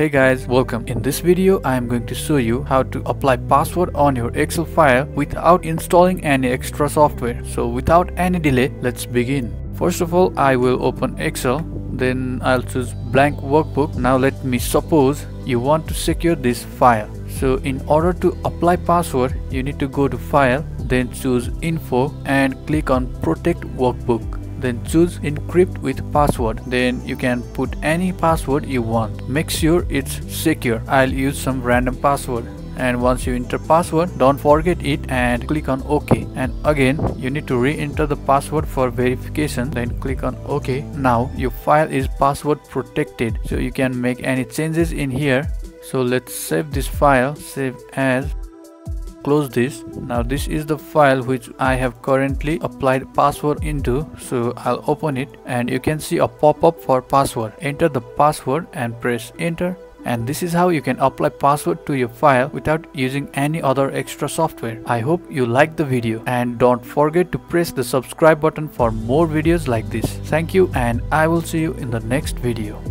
Hey guys, welcome. In this video, I am going to show you how to apply password on your Excel file without installing any extra software. So without any delay, let's begin. First of all, I will open Excel. Then I'll choose blank workbook. Now let me suppose you want to secure this file. So in order to apply password, you need to go to file, then choose info and click on protect workbook then choose encrypt with password. Then you can put any password you want. Make sure it's secure. I'll use some random password. And once you enter password don't forget it and click on ok. And again you need to re-enter the password for verification. Then click on ok. Now your file is password protected so you can make any changes in here. So let's save this file. Save as close this now this is the file which I have currently applied password into so I'll open it and you can see a pop-up for password enter the password and press enter and this is how you can apply password to your file without using any other extra software. I hope you liked the video and don't forget to press the subscribe button for more videos like this. Thank you and I will see you in the next video.